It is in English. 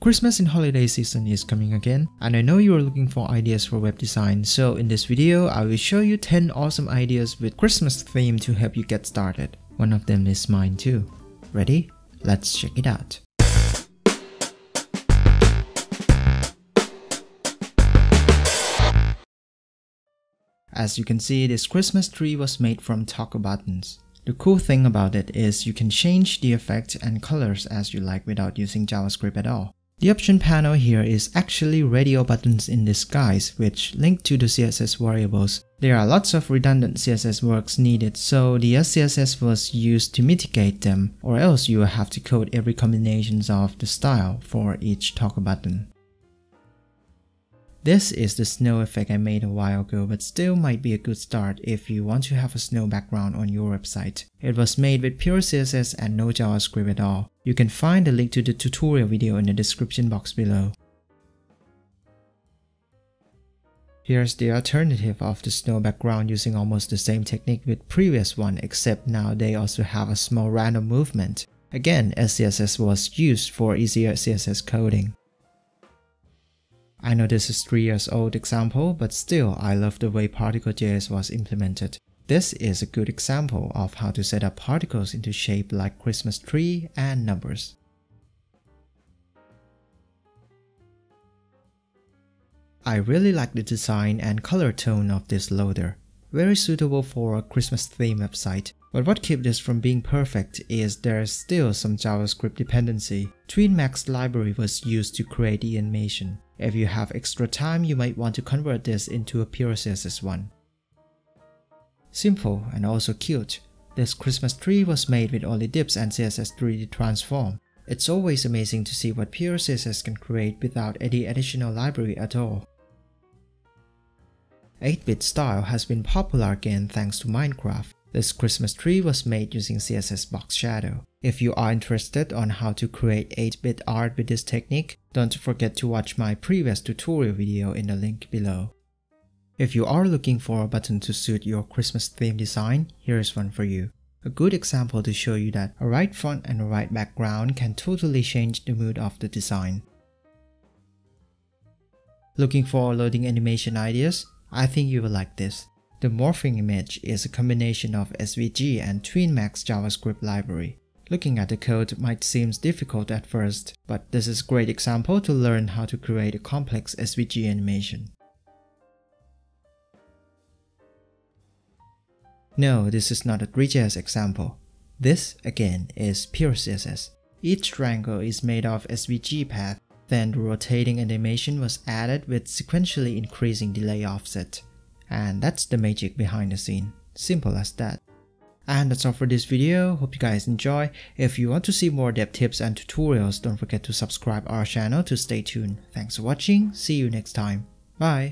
Christmas and holiday season is coming again, and I know you are looking for ideas for web design, so in this video, I will show you 10 awesome ideas with Christmas theme to help you get started. One of them is mine too. Ready? Let's check it out. As you can see, this Christmas tree was made from toggle buttons. The cool thing about it is you can change the effect and colors as you like without using JavaScript at all. The option panel here is actually radio buttons in disguise which link to the CSS variables. There are lots of redundant CSS works needed so the SCSS was used to mitigate them or else you will have to code every combinations of the style for each toggle button. This is the snow effect I made a while ago but still might be a good start if you want to have a snow background on your website. It was made with pure CSS and no JavaScript at all. You can find the link to the tutorial video in the description box below. Here's the alternative of the snow background using almost the same technique with previous one except now they also have a small random movement. Again, SCSS was used for easier CSS coding. I know this is 3 years old example, but still I love the way Particle.js was implemented. This is a good example of how to set up particles into shape like Christmas tree and numbers. I really like the design and color tone of this loader. Very suitable for a Christmas theme website. But what keeps this from being perfect is there's still some JavaScript dependency. TweenMax library was used to create the animation. If you have extra time, you might want to convert this into a pure CSS one. Simple and also cute, this Christmas tree was made with only divs and CSS 3D transform. It's always amazing to see what pure CSS can create without any additional library at all. 8-bit style has been popular again thanks to Minecraft. This Christmas tree was made using CSS box shadow. If you are interested on how to create 8-bit art with this technique, don't forget to watch my previous tutorial video in the link below. If you are looking for a button to suit your Christmas theme design, here is one for you. A good example to show you that a right font and a right background can totally change the mood of the design. Looking for loading animation ideas? I think you will like this. The morphing image is a combination of SVG and TweenMax JavaScript library. Looking at the code might seem difficult at first, but this is a great example to learn how to create a complex SVG animation. No, this is not a Three.js example. This, again, is pure CSS. Each triangle is made of SVG path, then the rotating animation was added with sequentially increasing delay offset. And that's the magic behind the scene. Simple as that. And that's all for this video, hope you guys enjoy. If you want to see more dev tips and tutorials, don't forget to subscribe our channel to stay tuned. Thanks for watching, see you next time. Bye!